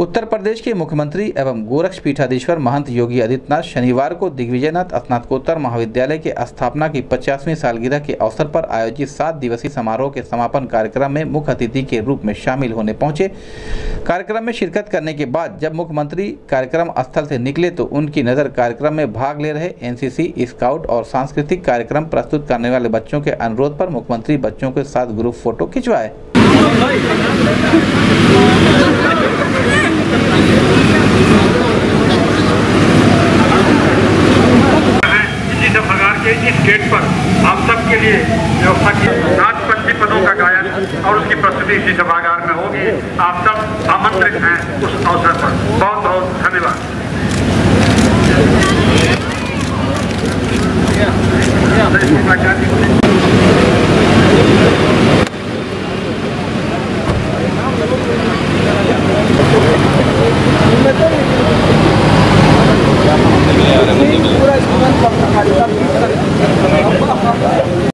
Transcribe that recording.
उत्तर प्रदेश के मुख्यमंत्री एवं गोरक्ष पीठाधीश्वर महंत योगी आदित्यनाथ शनिवार को दिग्विजयनाथ स्नातकोत्तर महाविद्यालय के स्थापना की पचासवीं सालगिरह के अवसर पर आयोजित सात दिवसीय समारोह के समापन कार्यक्रम में मुख्य अतिथि के रूप में शामिल होने पहुँचे। कार्यक्रम में शिरकत करने के बाद जब मुख्यमंत्री कार्यक्रम स्थल से निकले तो उनकी नज़र कार्यक्रम में भाग ले रहे एनसीसी, स्काउट और सांस्कृतिक कार्यक्रम प्रस्तुत करने वाले बच्चों के अनुरोध पर मुख्यमंत्री बच्चों के साथ ग्रुप फ़ोटो खिंचवाए। प्रकार के इस गेट पर आप सबके लिए व्यवस्था की नाच पदों का गायन और उसकी प्रस्तुति इसी सभागार में होगी। आप सब आमंत्रित हैं उस अवसर पर। बहुत बहुत धन्यवाद।